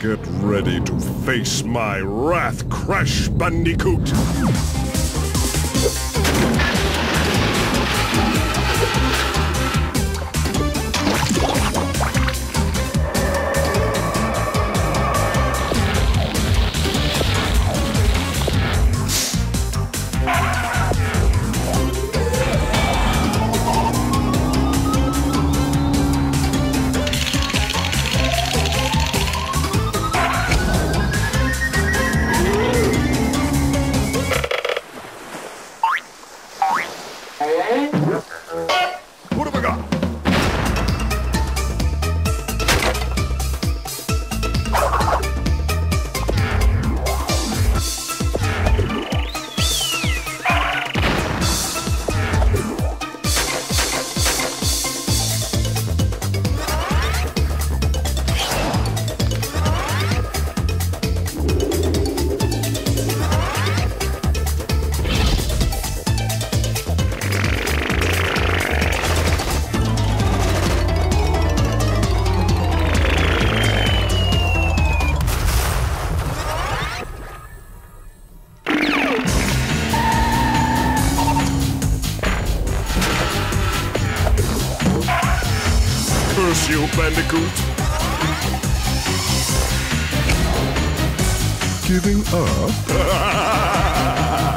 Get ready to face my wrath, Crash Bandicoot! Uh -huh. Curse you, Bandicoot! Giving up?